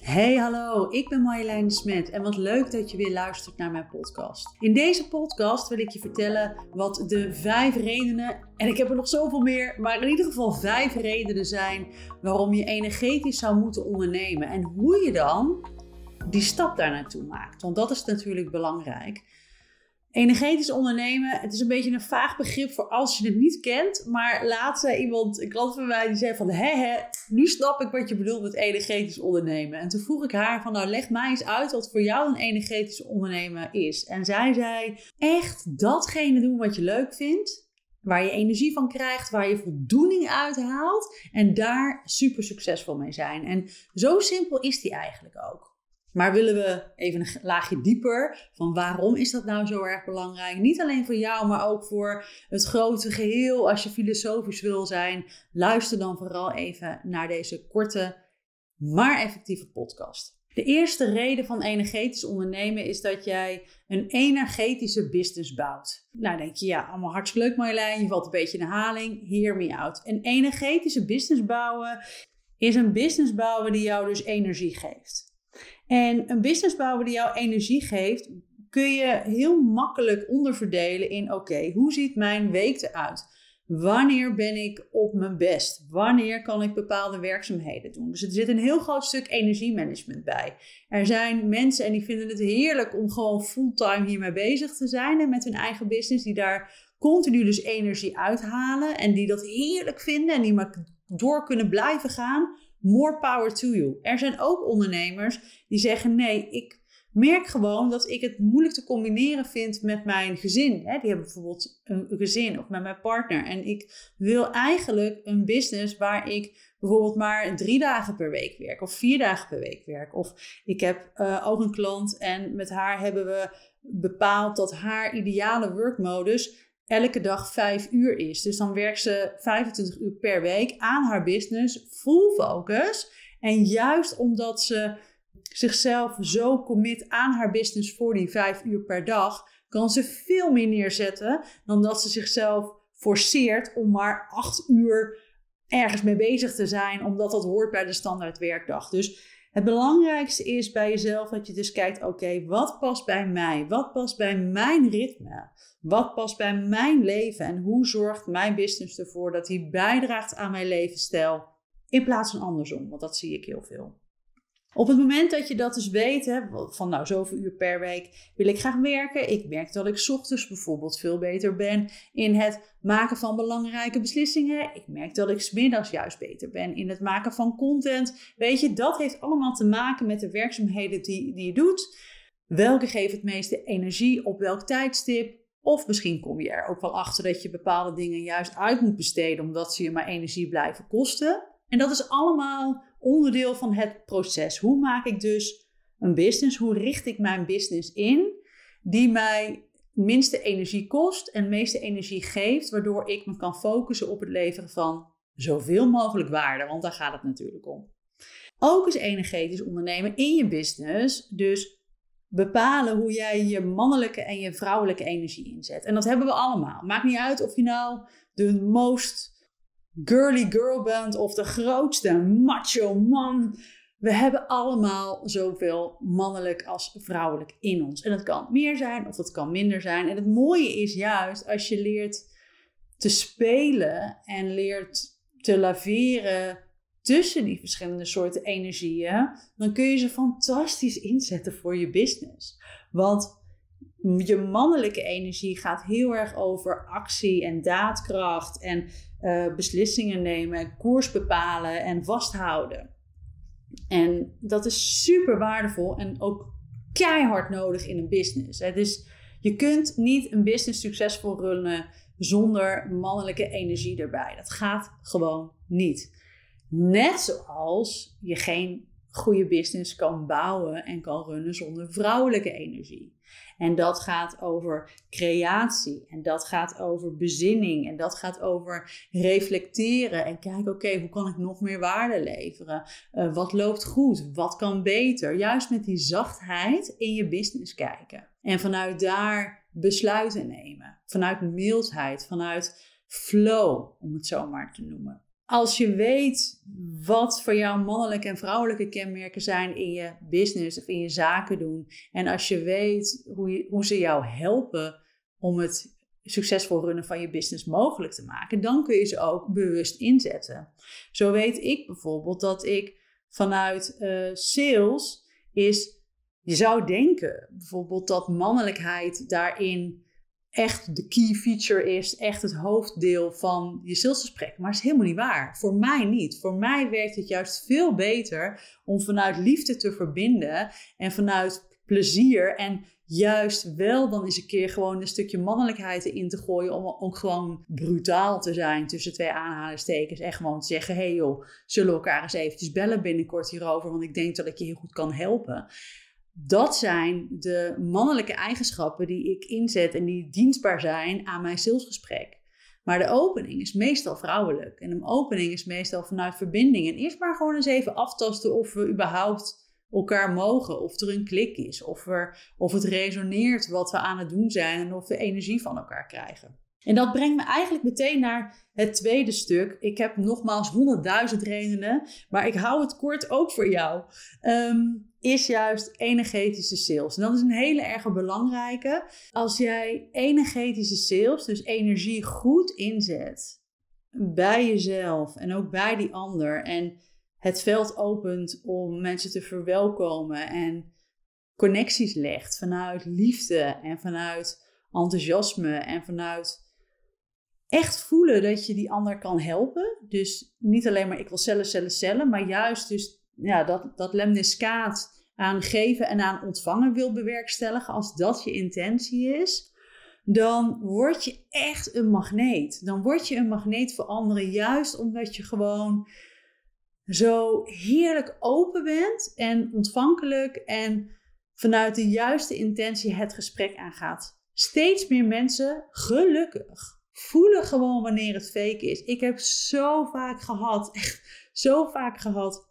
Hey hallo, ik ben Marjolein Smet en wat leuk dat je weer luistert naar mijn podcast. In deze podcast wil ik je vertellen wat de vijf redenen, en ik heb er nog zoveel meer, maar in ieder geval vijf redenen zijn waarom je energetisch zou moeten ondernemen en hoe je dan die stap daar naartoe maakt. Want dat is natuurlijk belangrijk. Energetisch ondernemen, het is een beetje een vaag begrip voor als je het niet kent. Maar laatst zei iemand, een klant van mij, die zei van... Hé, hé, nu snap ik wat je bedoelt met energetisch ondernemen. En toen vroeg ik haar van, nou leg mij eens uit wat voor jou een energetisch ondernemen is. En zij zei, echt datgene doen wat je leuk vindt. Waar je energie van krijgt, waar je voldoening uithaalt. En daar super succesvol mee zijn. En zo simpel is die eigenlijk ook. Maar willen we even een laagje dieper van waarom is dat nou zo erg belangrijk? Niet alleen voor jou, maar ook voor het grote geheel. Als je filosofisch wil zijn, luister dan vooral even naar deze korte, maar effectieve podcast. De eerste reden van energetisch ondernemen is dat jij een energetische business bouwt. Nou denk je, ja, allemaal hartstikke leuk Marjolein, je valt een beetje in de haling. Hear me out. Een energetische business bouwen is een business bouwen die jou dus energie geeft. En een business bouwen die jou energie geeft, kun je heel makkelijk onderverdelen in: oké, hoe ziet mijn week eruit? Wanneer ben ik op mijn best? Wanneer kan ik bepaalde werkzaamheden doen? Dus er zit een heel groot stuk energiemanagement bij. Er zijn mensen en die vinden het heerlijk om gewoon fulltime hiermee bezig te zijn en met hun eigen business, die daar continu dus energie uithalen en die dat heerlijk vinden en die maar door kunnen blijven gaan. More power to you. Er zijn ook ondernemers die zeggen: nee, ik merk gewoon dat ik het moeilijk te combineren vind met mijn gezin. Die hebben bijvoorbeeld een gezin of met mijn partner. En ik wil eigenlijk een business waar ik bijvoorbeeld maar drie dagen per week werk of vier dagen per week werk. Of ik heb uh, ook een klant en met haar hebben we bepaald dat haar ideale workmodus elke dag vijf uur is. Dus dan werkt ze 25 uur per week aan haar business, full focus. En juist omdat ze zichzelf zo commit aan haar business voor die vijf uur per dag, kan ze veel meer neerzetten dan dat ze zichzelf forceert om maar acht uur ergens mee bezig te zijn, omdat dat hoort bij de standaard werkdag. Dus het belangrijkste is bij jezelf dat je dus kijkt: oké, wat past bij mij? Wat past bij mijn ritme? Wat past bij mijn leven? En hoe zorgt mijn business ervoor dat hij bijdraagt aan mijn levensstijl in plaats van andersom? Want dat zie ik heel veel. Op het moment dat je dat dus weet, van nou zoveel uur per week wil ik graag werken. Ik merk dat ik ochtends bijvoorbeeld veel beter ben in het maken van belangrijke beslissingen. Ik merk dat ik smiddags juist beter ben in het maken van content. Weet je, dat heeft allemaal te maken met de werkzaamheden die, die je doet. Welke geeft het meeste energie op welk tijdstip? Of misschien kom je er ook wel achter dat je bepaalde dingen juist uit moet besteden omdat ze je maar energie blijven kosten. En dat is allemaal onderdeel van het proces. Hoe maak ik dus een business? Hoe richt ik mijn business in die mij minste energie kost en meeste energie geeft, waardoor ik me kan focussen op het leveren van zoveel mogelijk waarde, want daar gaat het natuurlijk om. Ook is energetisch ondernemen in je business, dus bepalen hoe jij je mannelijke en je vrouwelijke energie inzet. En dat hebben we allemaal. Maakt niet uit of je nou de most girly girl bent of de grootste macho man. We hebben allemaal zoveel mannelijk als vrouwelijk in ons. En dat kan meer zijn of dat kan minder zijn. En het mooie is juist als je leert te spelen en leert te laveren tussen die verschillende soorten energieën, dan kun je ze fantastisch inzetten voor je business. Want je mannelijke energie gaat heel erg over actie en daadkracht en uh, beslissingen nemen, koers bepalen en vasthouden. En dat is super waardevol en ook keihard nodig in een business. Het is, je kunt niet een business succesvol runnen zonder mannelijke energie erbij. Dat gaat gewoon niet. Net zoals je geen goede business kan bouwen en kan runnen zonder vrouwelijke energie. En dat gaat over creatie. En dat gaat over bezinning. En dat gaat over reflecteren. En kijken, oké, hoe kan ik nog meer waarde leveren? Uh, wat loopt goed? Wat kan beter? Juist met die zachtheid in je business kijken. En vanuit daar besluiten nemen. Vanuit mildheid, vanuit flow, om het zo maar te noemen. Als je weet wat voor jou mannelijke en vrouwelijke kenmerken zijn in je business of in je zaken doen. En als je weet hoe, je, hoe ze jou helpen om het succesvol runnen van je business mogelijk te maken, dan kun je ze ook bewust inzetten. Zo weet ik bijvoorbeeld dat ik vanuit uh, sales is, je zou denken bijvoorbeeld dat mannelijkheid daarin echt de key feature is, echt het hoofddeel van je salesgesprek. Maar dat is helemaal niet waar. Voor mij niet. Voor mij werkt het juist veel beter om vanuit liefde te verbinden en vanuit plezier en juist wel dan eens een keer gewoon een stukje mannelijkheid erin te gooien om ook gewoon brutaal te zijn tussen twee aanhalingstekens en gewoon te zeggen, hey joh, zullen we elkaar eens eventjes bellen binnenkort hierover, want ik denk dat ik je heel goed kan helpen. Dat zijn de mannelijke eigenschappen die ik inzet en die dienstbaar zijn aan mijn salesgesprek. Maar de opening is meestal vrouwelijk. En een opening is meestal vanuit verbinding. En eerst maar gewoon eens even aftasten of we überhaupt elkaar mogen. Of er een klik is. Of, er, of het resoneert wat we aan het doen zijn. En of we energie van elkaar krijgen. En dat brengt me eigenlijk meteen naar het tweede stuk. Ik heb nogmaals honderdduizend redenen, maar ik hou het kort ook voor jou. Ehm, is juist energetische sales. En dat is een hele erg belangrijke. Als jij energetische sales, dus energie goed inzet bij jezelf en ook bij die ander en het veld opent om mensen te verwelkomen en connecties legt vanuit liefde en vanuit enthousiasme en vanuit echt voelen dat je die ander kan helpen. Dus niet alleen maar ik wil cellen, cellen, cellen, maar juist dus ja, dat, dat lemniscaat aan geven en aan ontvangen wil bewerkstelligen, als dat je intentie is, dan word je echt een magneet. Dan word je een magneet voor anderen, juist omdat je gewoon zo heerlijk open bent en ontvankelijk en vanuit de juiste intentie het gesprek aangaat. Steeds meer mensen, gelukkig, voelen gewoon wanneer het fake is. Ik heb zo vaak gehad, echt zo vaak gehad,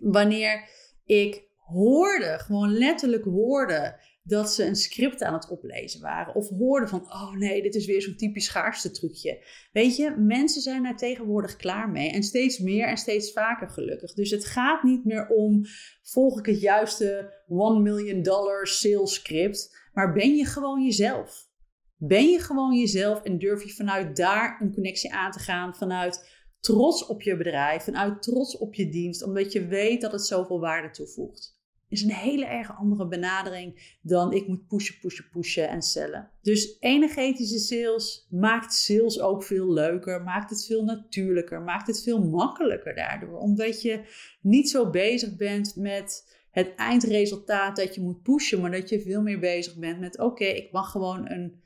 wanneer ik hoorde, gewoon letterlijk hoorde, dat ze een script aan het oplezen waren. Of hoorden van, oh nee, dit is weer zo'n typisch schaarste trucje. Weet je, mensen zijn daar tegenwoordig klaar mee. En steeds meer en steeds vaker gelukkig. Dus het gaat niet meer om, volg ik het juiste 1 million dollar sales script. Maar ben je gewoon jezelf. Ben je gewoon jezelf en durf je vanuit daar een connectie aan te gaan, vanuit trots op je bedrijf, vanuit trots op je dienst, omdat je weet dat het zoveel waarde toevoegt. Is een hele erg andere benadering dan ik moet pushen, pushen, pushen en cellen. Dus energetische sales maakt sales ook veel leuker, maakt het veel natuurlijker, maakt het veel makkelijker daardoor. Omdat je niet zo bezig bent met het eindresultaat dat je moet pushen, maar dat je veel meer bezig bent met: oké, ik mag gewoon een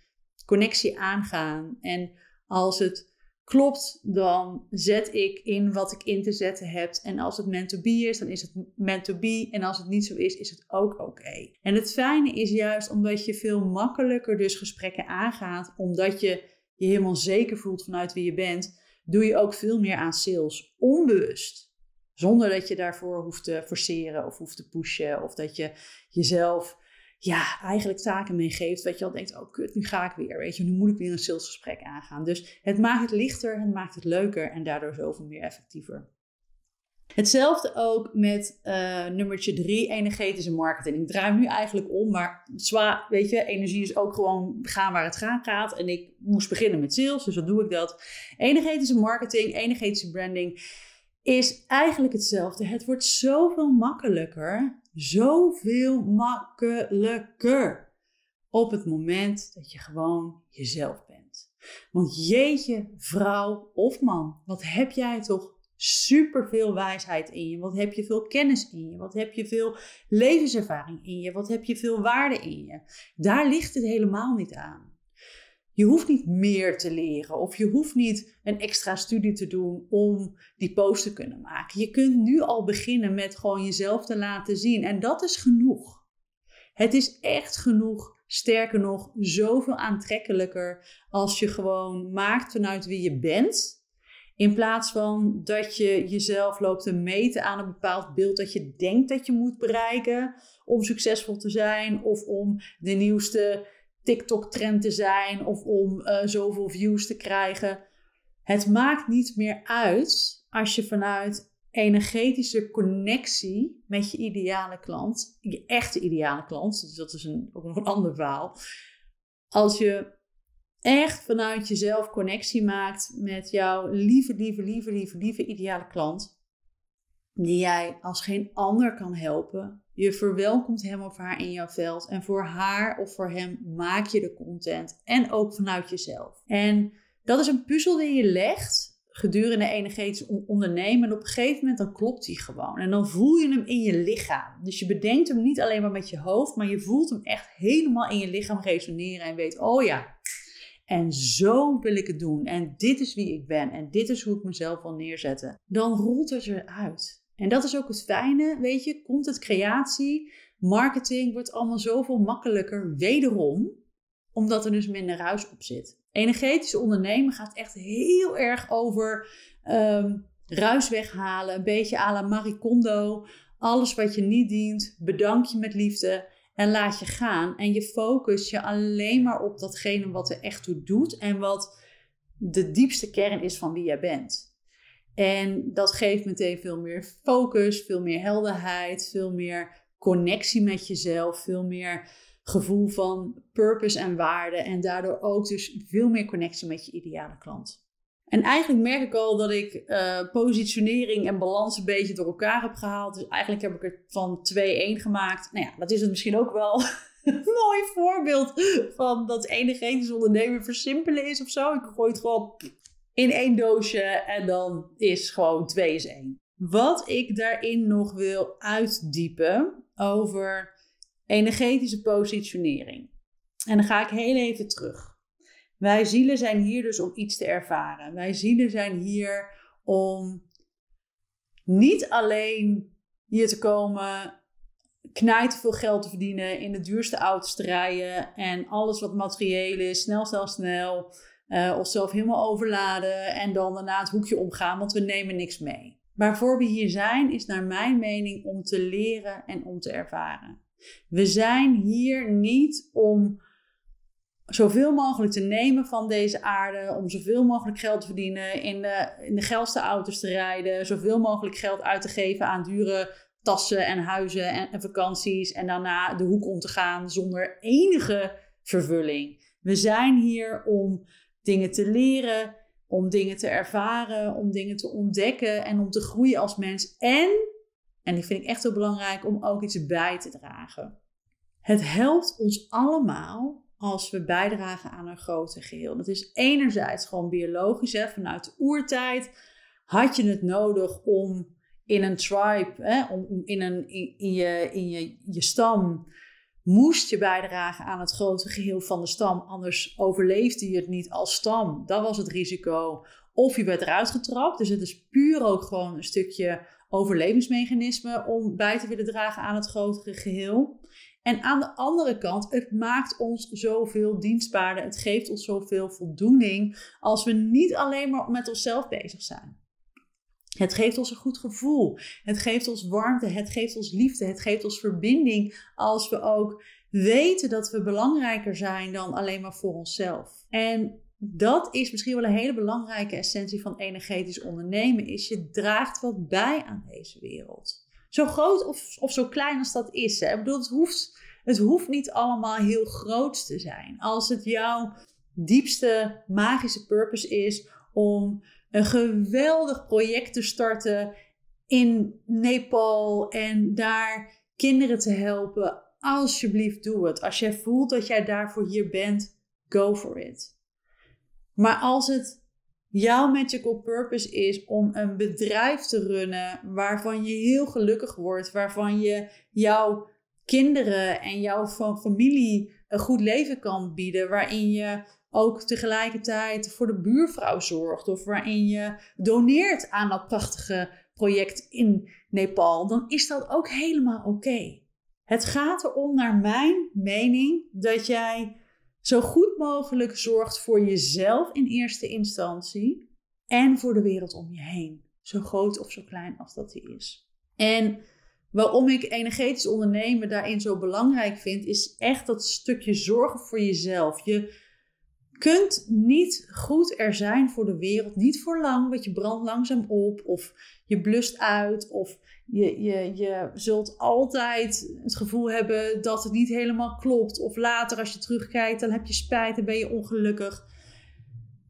connectie aangaan. En als het klopt, dan zet ik in wat ik in te zetten heb. En als het meant to be is, dan is het meant to be. En als het niet zo is, is het ook oké. En het fijne is juist omdat je veel makkelijker dus gesprekken aangaat, omdat je je helemaal zeker voelt vanuit wie je bent, doe je ook veel meer aan sales onbewust. Zonder dat je daarvoor hoeft te forceren of hoeft te pushen of dat je jezelf ja, eigenlijk taken meegeeft. Dat je al denkt, oh kut, nu ga ik weer. Weet je, nu moet ik weer een salesgesprek aangaan. Dus het maakt het lichter, het maakt het leuker en daardoor zoveel meer effectiever. Hetzelfde ook met uh, nummertje drie, energetische marketing. Ik draai nu eigenlijk om, maar zwaar, weet je, energie is ook gewoon gaan waar het gaan gaat. En ik moest beginnen met sales, dus dan doe ik dat. Energetische marketing, energetische branding is eigenlijk hetzelfde. Het wordt zoveel makkelijker zoveel makkelijker op het moment dat je gewoon jezelf bent. Want jeetje, vrouw of man, wat heb jij toch superveel wijsheid in je? Wat heb je veel kennis in je? Wat heb je veel levenservaring in je? Wat heb je veel waarde in je? Daar ligt het helemaal niet aan. Je hoeft niet meer te leren of je hoeft niet een extra studie te doen om die post te kunnen maken. Je kunt nu al beginnen met gewoon jezelf te laten zien en dat is genoeg. Het is echt genoeg. Sterker nog, zoveel aantrekkelijker als je gewoon maakt vanuit wie je bent. In plaats van dat je jezelf loopt te meten aan een bepaald beeld dat je denkt dat je moet bereiken om succesvol te zijn of om de nieuwste TikTok-trend te zijn of om uh, zoveel views te krijgen. Het maakt niet meer uit als je vanuit energetische connectie met je ideale klant, je echte ideale klant, dus dat is een, ook nog een ander verhaal. Als je echt vanuit jezelf connectie maakt met jouw lieve, lieve, lieve, lieve, lieve ideale klant, die jij als geen ander kan helpen. Je verwelkomt hem of haar in jouw veld en voor haar of voor hem maak je de content en ook vanuit jezelf. En dat is een puzzel die je legt gedurende energetisch ondernemen. En op een gegeven moment dan klopt hij gewoon. En dan voel je hem in je lichaam. Dus je bedenkt hem niet alleen maar met je hoofd, maar je voelt hem echt helemaal in je lichaam resoneren en weet, oh ja, en zo wil ik het doen. En dit is wie ik ben. En dit is hoe ik mezelf wil neerzetten. Dan rolt het eruit. En dat is ook het fijne, weet je, content creatie, marketing wordt allemaal zoveel makkelijker. Wederom, omdat er dus minder ruis op zit. Energetisch ondernemen gaat echt heel erg over um, ruis weghalen. Een beetje à la Marie Kondo. Alles wat je niet dient, bedank je met liefde en laat je gaan. En je focus je alleen maar op datgene wat er echt toe doet en wat de diepste kern is van wie jij bent. En dat geeft meteen veel meer focus, veel meer helderheid, veel meer connectie met jezelf, veel meer gevoel van purpose en waarde. En daardoor ook dus veel meer connectie met je ideale klant. En eigenlijk merk ik al dat ik uh, positionering en balans een beetje door elkaar heb gehaald. Dus eigenlijk heb ik er van 2-1 gemaakt. Nou ja, dat is het misschien ook wel een mooi voorbeeld van dat energetisch ondernemen versimpelen is of zo. Ik gooi het gewoon in één doosje en dan is gewoon 2 is 1. Wat ik daarin nog wil uitdiepen over energetische positionering. En dan ga ik heel even terug. Wij zielen zijn hier dus om iets te ervaren. Wij zielen zijn hier om niet alleen hier te komen, knijten veel geld te verdienen, in de duurste auto's te rijden en alles wat materieel is, snel, snel, snel. Uh, of zelf helemaal overladen en dan daarna het hoekje omgaan, want we nemen niks mee. Waarvoor we hier zijn, is naar mijn mening om te leren en om te ervaren. We zijn hier niet om zoveel mogelijk te nemen van deze aarde, om zoveel mogelijk geld te verdienen, in de, in de geilste auto's te rijden, zoveel mogelijk geld uit te geven aan dure tassen en huizen en, en vakanties en daarna de hoek om te gaan zonder enige vervulling. We zijn hier om dingen te leren, om dingen te ervaren, om dingen te ontdekken en om te groeien als mens. En, en die vind ik echt heel belangrijk, om ook iets bij te dragen. Het helpt ons allemaal als we bijdragen aan een groter geheel. Dat is enerzijds gewoon biologisch, hè, vanuit de oertijd had je het nodig om in een tribe, hè, om, in, een, in, in, je, in je, je stam, moest je bijdragen aan het grote geheel van de stam. Anders overleefde je het niet als stam. Dat was het risico. Of je werd eruit getrapt. Dus het is puur ook gewoon een stukje overlevingsmechanisme om bij te willen dragen aan het grotere geheel. En aan de andere kant, het maakt ons zoveel dienstbaarder. Het geeft ons zoveel voldoening als we niet alleen maar met onszelf bezig zijn. Het geeft ons een goed gevoel. Het geeft ons warmte. Het geeft ons liefde. Het geeft ons verbinding als we ook weten dat we belangrijker zijn dan alleen maar voor onszelf. En dat is misschien wel een hele belangrijke essentie van energetisch ondernemen. Is je draagt wat bij aan deze wereld. Zo groot of, of zo klein als dat is. Hè? Ik bedoel, het hoeft, het hoeft niet allemaal heel groot te zijn. Als het jouw diepste magische purpose is om een geweldig project te starten in Nepal en daar kinderen te helpen. Alsjeblieft, doe het. Als jij voelt dat jij daarvoor hier bent, go for it. Maar als het jouw magical purpose is om een bedrijf te runnen waarvan je heel gelukkig wordt, waarvan je jouw kinderen en jouw familie een goed leven kan bieden, waarin je ook tegelijkertijd voor de buurvrouw zorgt of waarin je doneert aan dat prachtige project in Nepal, dan is dat ook helemaal oké. Het gaat erom, naar mijn mening, dat jij zo goed mogelijk zorgt voor jezelf in eerste instantie en voor de wereld om je heen. Zo groot of zo klein als dat die is. En waarom ik energetisch ondernemen daarin zo belangrijk vind, is echt dat stukje zorgen voor jezelf. Je kunt niet goed er zijn voor de wereld, niet voor lang, want je brandt langzaam op of je blust uit of je, je, je zult altijd het gevoel hebben dat het niet helemaal klopt. Of later als je terugkijkt, dan heb je spijt en ben je ongelukkig.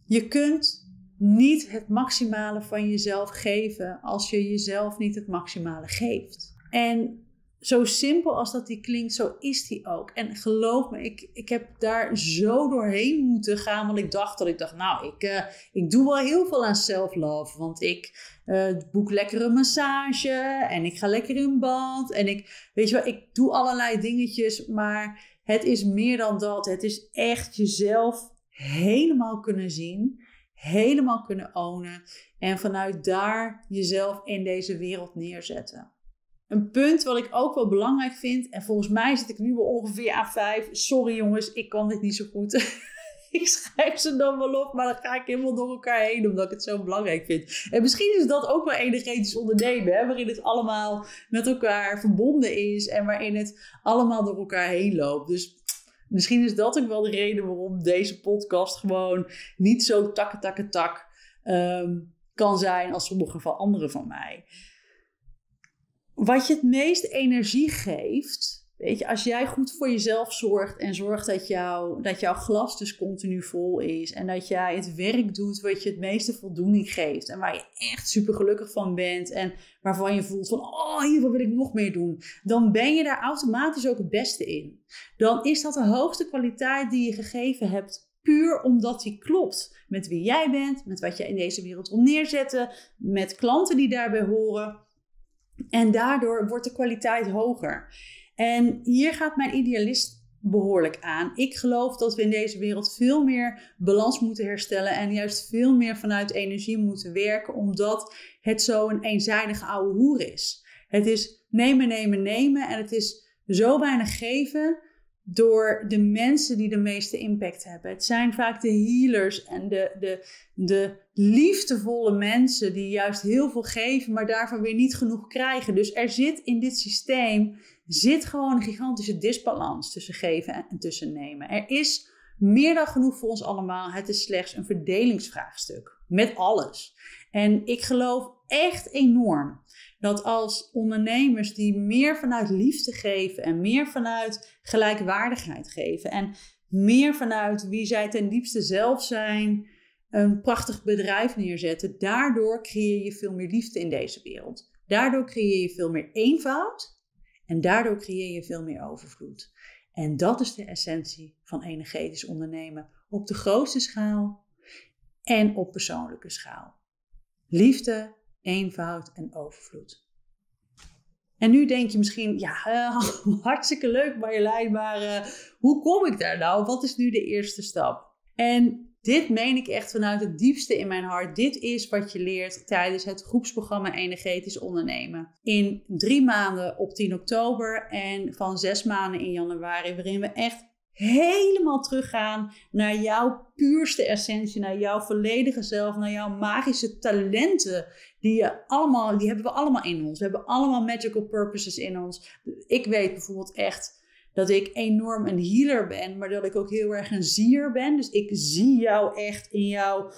Je kunt niet het maximale van jezelf geven als je jezelf niet het maximale geeft. En zo simpel als dat die klinkt, zo is die ook. En geloof me, ik, ik heb daar zo doorheen moeten gaan. Want ik dacht dat ik dacht, nou, ik, uh, ik doe wel heel veel aan self-love. Want ik uh, boek lekker een massage en ik ga lekker in bad. En ik, weet je wel, ik doe allerlei dingetjes. Maar het is meer dan dat. Het is echt jezelf helemaal kunnen zien. Helemaal kunnen ownen. En vanuit daar jezelf in deze wereld neerzetten. Een punt wat ik ook wel belangrijk vind, en volgens mij zit ik nu wel ongeveer aan vijf. Sorry jongens, ik kan dit niet zo goed. ik schrijf ze dan wel op, maar dan ga ik helemaal door elkaar heen omdat ik het zo belangrijk vind. En misschien is dat ook wel energetisch ondernemen, hè, waarin het allemaal met elkaar verbonden is en waarin het allemaal door elkaar heen loopt. Dus misschien is dat ook wel de reden waarom deze podcast gewoon niet zo takke takke tak um, kan zijn als sommige van anderen van mij. Wat je het meest energie geeft, weet je, als jij goed voor jezelf zorgt en zorgt dat, jou, dat jouw glas dus continu vol is en dat jij het werk doet wat je het meeste voldoening geeft en waar je echt super gelukkig van bent en waarvan je voelt van, oh, hier wil ik nog meer doen, dan ben je daar automatisch ook het beste in. Dan is dat de hoogste kwaliteit die je gegeven hebt puur omdat die klopt met wie jij bent, met wat je in deze wereld wil neerzetten, met klanten die daarbij horen. En daardoor wordt de kwaliteit hoger. En hier gaat mijn idealist behoorlijk aan. Ik geloof dat we in deze wereld veel meer balans moeten herstellen en juist veel meer vanuit energie moeten werken, omdat het zo een eenzijdige oude hoer is. Het is nemen, nemen, nemen en het is zo weinig geven door de mensen die de meeste impact hebben. Het zijn vaak de healers en de, de, de liefdevolle mensen die juist heel veel geven, maar daarvan weer niet genoeg krijgen. Dus er zit in dit systeem zit gewoon een gigantische disbalans tussen geven en tussen nemen. Er is meer dan genoeg voor ons allemaal. Het is slechts een verdelingsvraagstuk met alles. En ik geloof echt enorm dat als ondernemers die meer vanuit liefde geven en meer vanuit gelijkwaardigheid geven en meer vanuit wie zij ten diepste zelf zijn, een prachtig bedrijf neerzetten, daardoor creëer je veel meer liefde in deze wereld. Daardoor creëer je veel meer eenvoud en daardoor creëer je veel meer overvloed. En dat is de essentie van energetisch ondernemen op de grootste schaal en op persoonlijke schaal. Liefde, eenvoud en overvloed. En nu denk je misschien, ja, hartstikke leuk Marjolein, maar uh, hoe kom ik daar nou? Wat is nu de eerste stap? En dit meen ik echt vanuit het diepste in mijn hart. Dit is wat je leert tijdens het groepsprogramma Energetisch Ondernemen. In drie maanden op 10 oktober en van zes maanden in januari, waarin we echt helemaal teruggaan naar jouw puurste essentie, naar jouw volledige zelf, naar jouw magische talenten. Die, je allemaal, die hebben we allemaal in ons. We hebben allemaal magical purposes in ons. Ik weet bijvoorbeeld echt dat ik enorm een healer ben, maar dat ik ook heel erg een zier ben. Dus ik zie jou echt in jouw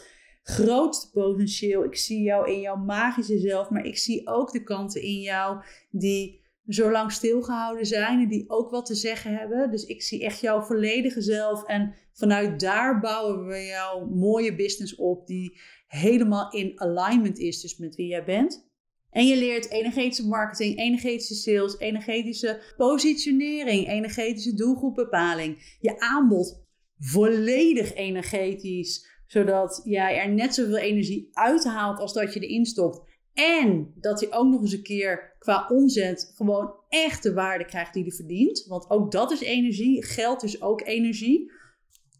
grootste potentieel. Ik zie jou in jouw magische zelf, maar ik zie ook de kanten in jou die zo lang stilgehouden zijn en die ook wat te zeggen hebben. Dus ik zie echt jouw volledige zelf en vanuit daar bouwen we jouw mooie business op die helemaal in alignment is dus met wie jij bent. En je leert energetische marketing, energetische sales, energetische positionering, energetische doelgroepbepaling. Je aanbod volledig energetisch, zodat jij er net zoveel energie uithaalt als dat je erin stopt. En dat hij ook nog eens een keer qua omzet gewoon echt de waarde krijgt die hij verdient. Want ook dat is energie. Geld is ook energie.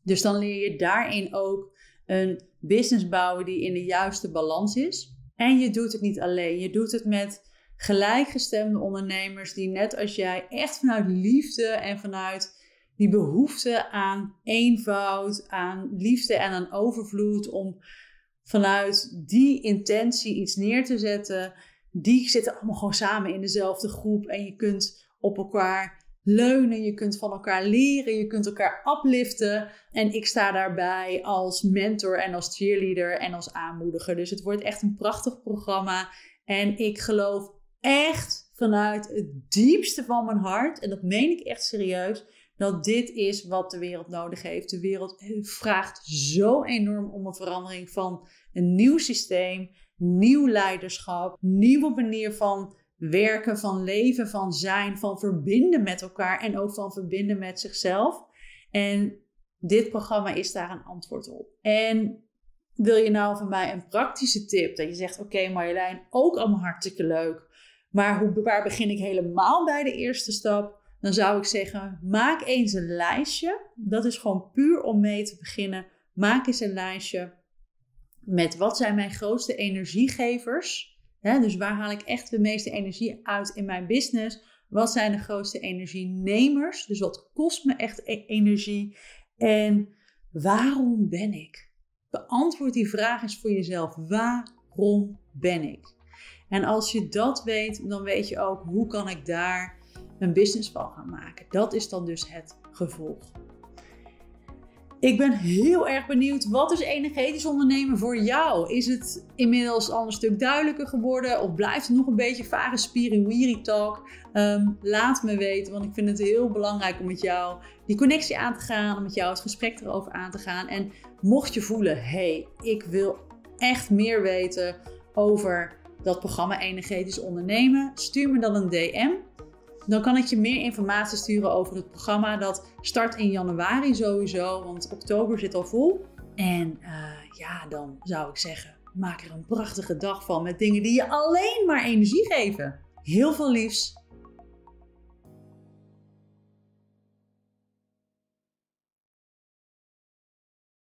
Dus dan leer je daarin ook een business bouwen die in de juiste balans is. En je doet het niet alleen. Je doet het met gelijkgestemde ondernemers die net als jij echt vanuit liefde en vanuit die behoefte aan eenvoud, aan liefde en aan overvloed om vanuit die intentie iets neer te zetten, die zitten allemaal gewoon samen in dezelfde groep en je kunt op elkaar leunen, je kunt van elkaar leren, je kunt elkaar upliften. En ik sta daarbij als mentor en als cheerleader en als aanmoediger. Dus het wordt echt een prachtig programma. En ik geloof echt vanuit het diepste van mijn hart, en dat meen ik echt serieus, dat dit is wat de wereld nodig heeft. De wereld vraagt zo enorm om een verandering van een nieuw systeem, nieuw leiderschap, nieuwe manier van werken, van leven, van zijn, van verbinden met elkaar en ook van verbinden met zichzelf. En dit programma is daar een antwoord op. En wil je nou van mij een praktische tip? Dat je zegt: Oké, Marjolein, ook allemaal hartstikke leuk. Maar hoe, waar begin ik helemaal bij de eerste stap? Dan zou ik zeggen: maak eens een lijstje. Dat is gewoon puur om mee te beginnen. Maak eens een lijstje met wat zijn mijn grootste energiegevers. dus waar haal ik echt de meeste energie uit in mijn business? Wat zijn de grootste energienemers? Dus wat kost me echt e-, energie? En waarom ben ik? Beantwoord die vraag eens voor jezelf. Waarom ben ik? En als je dat weet, dan weet je ook hoe kan ik daar een business van gaan maken. Dat is dan dus het gevolg. Ik ben heel erg benieuwd, wat is energetisch ondernemen voor jou? Is het inmiddels al een stuk duidelijker geworden of blijft het nog een beetje vage spiriwiri talk? Ehm, laat me weten, want ik vind het heel belangrijk om met jou die connectie aan te gaan, om met jou het gesprek erover aan te gaan. En mocht je voelen, hey, ik wil echt meer weten over dat programma Energetisch Ondernemen, stuur me dan een DM. Dan kan ik je meer informatie sturen over het programma. Dat start in januari sowieso, want oktober zit al vol. En uh, ja, dan zou ik zeggen, maak er een prachtige dag van met dingen die je alleen maar energie geven. Heel veel liefs